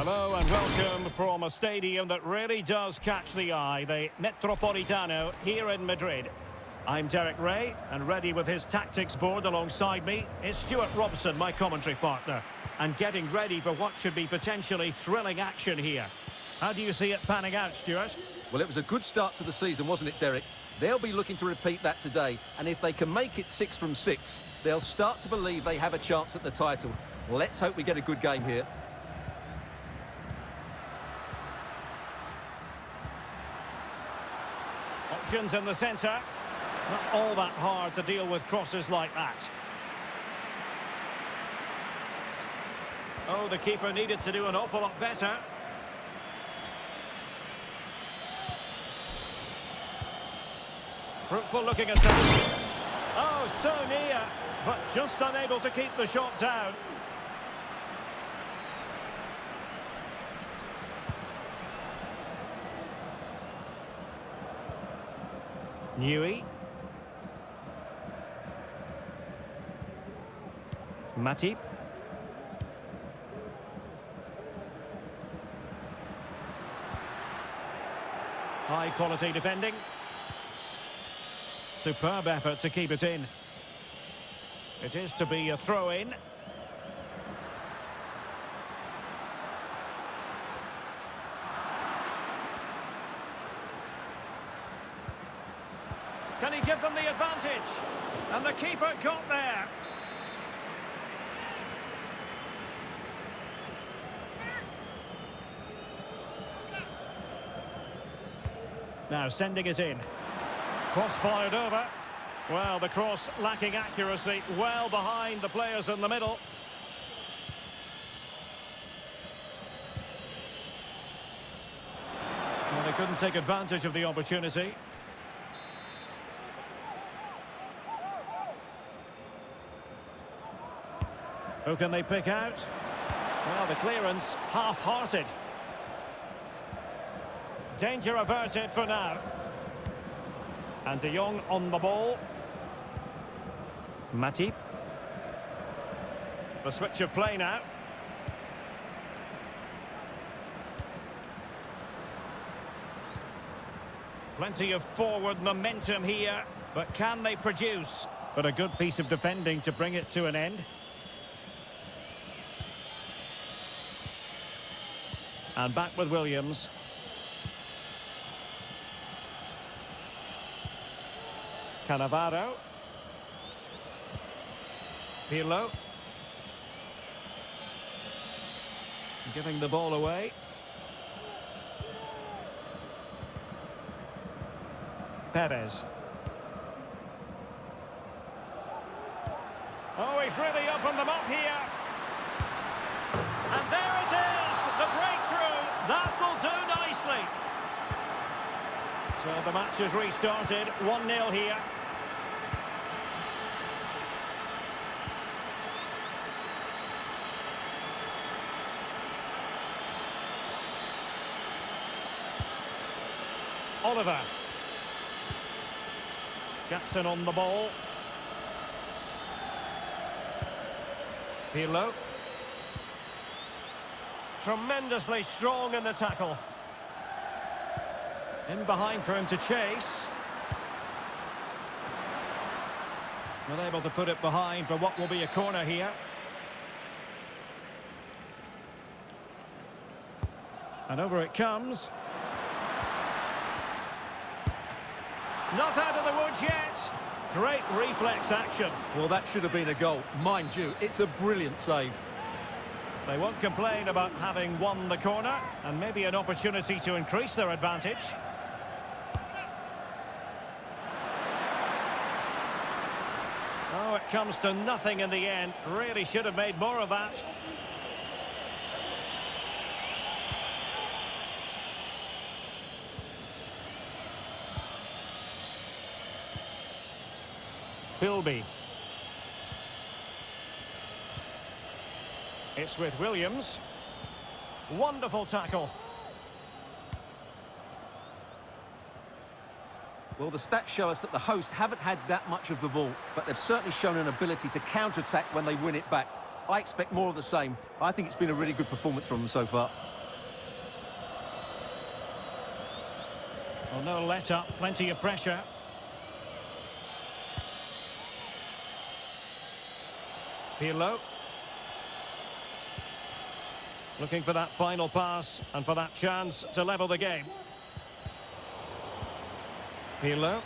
Hello and welcome from a stadium that really does catch the eye, the Metropolitano here in Madrid. I'm Derek Rae, and ready with his tactics board alongside me is Stewart Robson, my commentary partner, and getting ready for what should be potentially thrilling action here. How do you see it panning out, Stewart? Well, it was a good start to the season, wasn't it, Derek? They'll be looking to repeat that today, and if they can make it six from six, they'll start to believe they have a chance at the title. Let's hope we get a good game here. Options in the centre. Not all that hard to deal with crosses like that. Oh, the keeper needed to do an awful lot better. Fruitful looking attack. Oh, so near, but just unable to keep the shot down. Newey. Matip. High quality defending. Superb effort to keep it in. It is to be a throw-in. Give them the advantage? And the keeper got there. Now sending it in. Cross fired over. Well, the cross lacking accuracy, well behind the players in the middle. Well, they couldn't take advantage of the opportunity. Who can they pick out? Well, the clearance half-hearted. Danger averted for now. And De Jong on the ball. Matip. The switch of play now. Plenty of forward momentum here, but can they produce? But a good piece of defending to bring it to an end. And back with Williams. Cannavaro. Pirlo. Giving the ball away. Perez. Oh, he's really opened them up here. So the match has restarted, 1-0 here. Oliver. Jackson on the ball. Pirlo. Tremendously strong in the tackle. In behind for him to chase. Not able to put it behind for what will be a corner here. And over it comes. Not out of the woods yet. Great reflex action. Well, that should have been a goal. Mind you, it's a brilliant save. They won't complain about having won the corner and maybe an opportunity to increase their advantage. Oh, comes to nothing in the end. Really should have made more of that. Bilby. It's with Williams. Wonderful tackle. Well, the stats show us that the hosts haven't had that much of the ball, but they've certainly shown an ability to counter-attack when they win it back. I expect more of the same. I think it's been a really good performance from them so far. Well, no let up, plenty of pressure. Pirlo. Looking for that final pass and for that chance to level the game. Pirlo.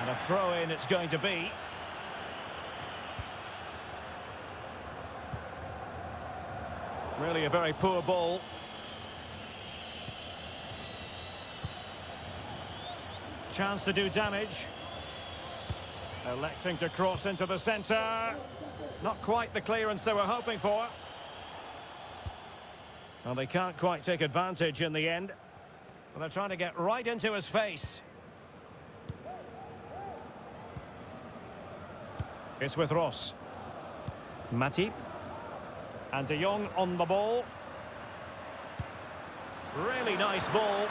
And a throw-in it's going to be. Really a very poor ball. Chance to do damage. Electing to cross into the centre. Not quite the clearance they were hoping for. Well, they can't quite take advantage in the end. They're trying to get right into his face. It's with Ross. Matip. And De Jong on the ball. Really nice ball.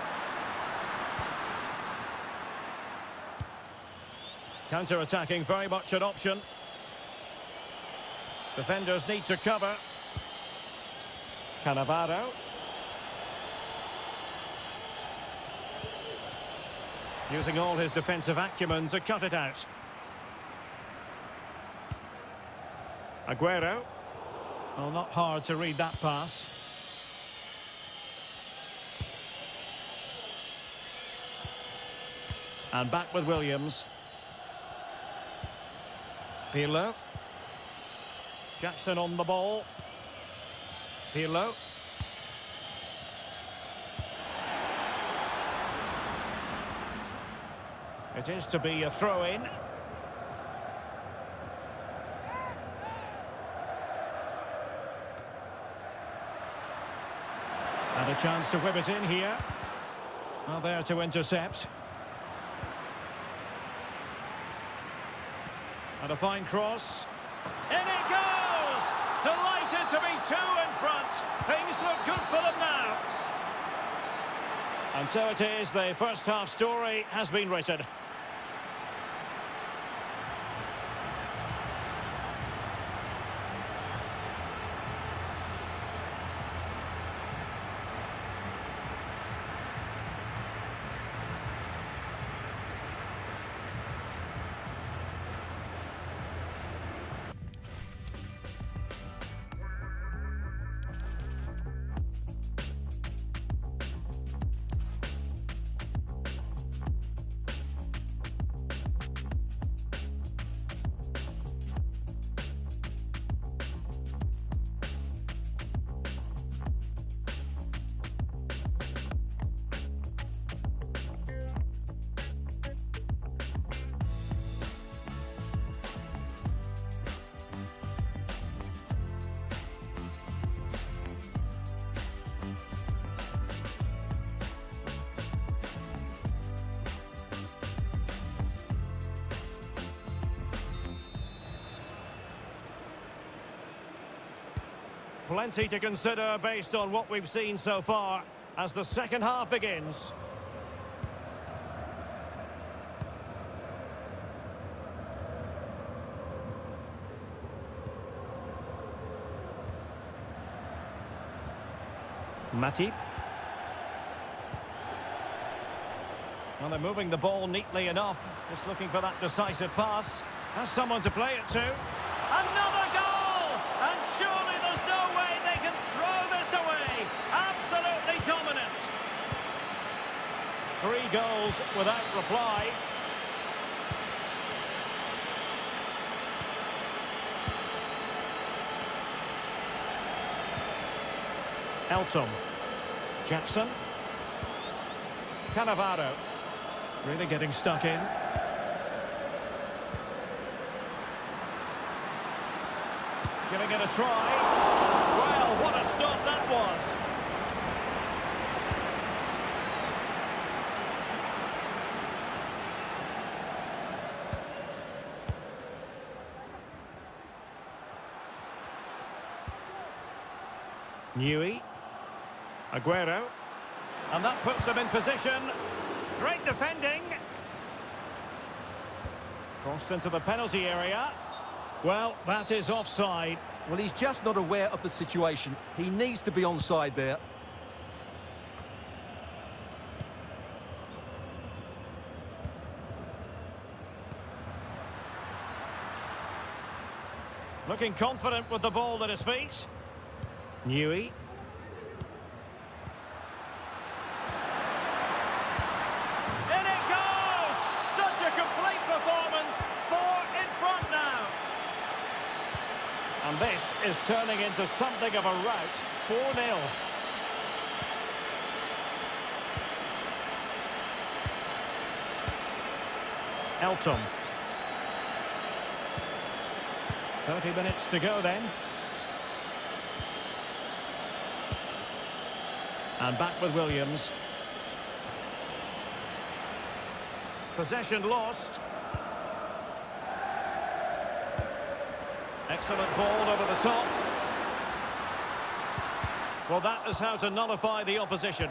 Counter-attacking, very much an option. Defenders need to cover. Cannavaro. Using all his defensive acumen to cut it out. Aguero. Well, not hard to read that pass. And back with Williams. Pirlo. Jackson on the ball. Pirlo. It is to be a throw-in. And a chance to whip it in here. Well, there to intercept. And a fine cross. In it goes! Delighted to be two in front. Things look good for them now. And so it is, the first half story has been written. Plenty to consider based on what we've seen so far as the second half begins. Matip. Well, they're moving the ball neatly enough. Just looking for that decisive pass. Has someone to play it to. Another goal! And surely there's no way they can throw this away. Absolutely dominant. Three goals without reply. Elton. Jackson. Cannavaro. Really getting stuck in. Giving it a try. Well, what a stop that was. Newey. Aguero. And that puts them in position. Great defending. Crossed into the penalty area. Well, that is offside. Well, he's just not aware of the situation. He needs to be onside there. Looking confident with the ball at his feet. Newey. In it goes! Such a complete performance. Four in front now. And this is turning into something of a rout. 4-0. Elton. 30 minutes to go then. And back with Williams. Possession lost. Excellent ball over the top. Well, that is how to nullify the opposition.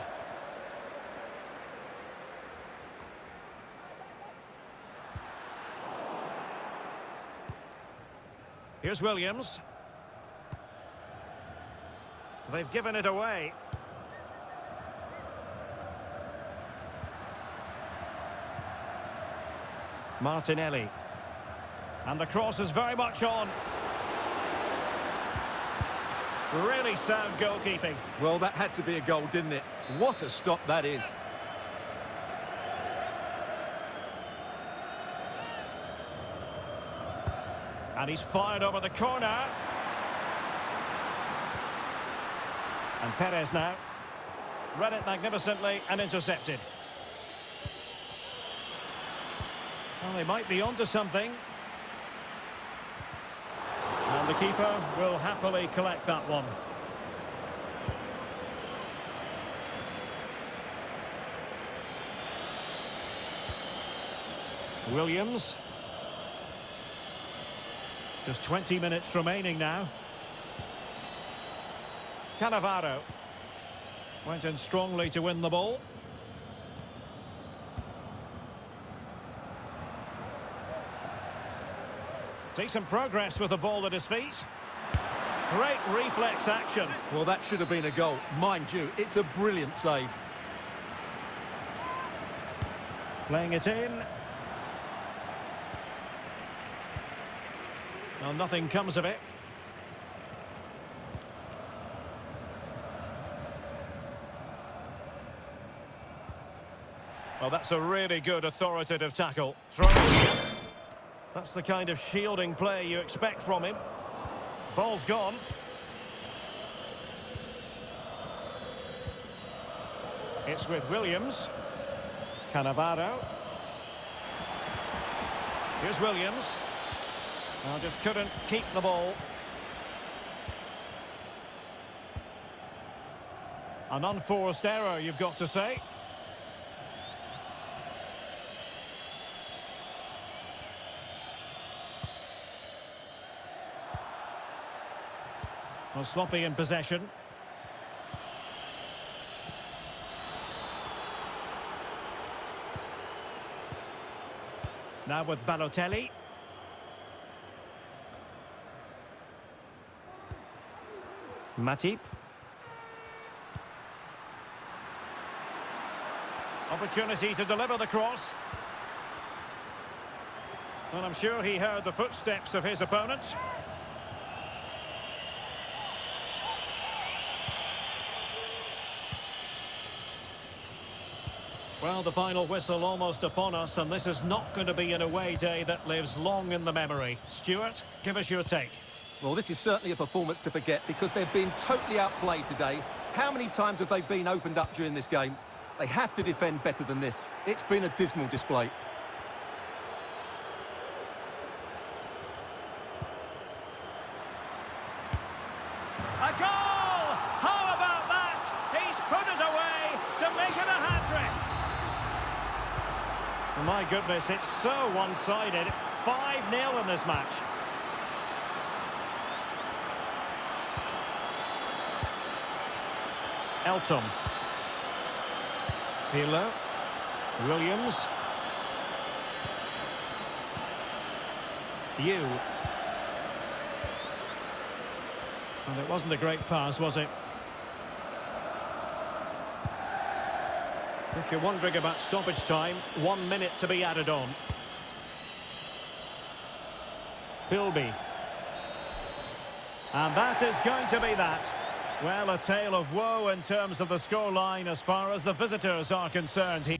Here's Williams. They've given it away. Martinelli. And the cross is very much on. Really sound goalkeeping. Well, that had to be a goal, didn't it? What a stop that is. And he's fired over the corner. And Perez now. Read it magnificently and intercepted. Well, they might be onto something. And the keeper will happily collect that one. Williams. Just 20 minutes remaining now. Cannavaro. Went in strongly to win the ball. Decent progress with the ball at his feet. Great reflex action. Well, that should have been a goal. Mind you, it's a brilliant save. Playing it in. Well, nothing comes of it. Well, that's a really good authoritative tackle. Throw. That's the kind of shielding play you expect from him. Ball's gone. It's with Williams. Cannavaro. Here's Williams. Well, just couldn't keep the ball. An unforced error, you've got to say. Well, sloppy in possession. Now with Balotelli. Matip. Opportunity to deliver the cross. And I'm sure he heard the footsteps of his opponent. Well, the final whistle almost upon us, and this is not going to be an away day that lives long in the memory. Stewart, give us your take. Well, this is certainly a performance to forget because they've been totally outplayed today. How many times have they been opened up during this game? They have to defend better than this. It's been a dismal display. Oh, my goodness, it's so one-sided. 5-0 in this match. Elton. Pirlo. Williams. you. And it wasn't a great pass, was it? If you're wondering about stoppage time, one minute to be added on. Bilby. And that is going to be that. Well, a tale of woe in terms of the scoreline as far as the visitors are concerned. He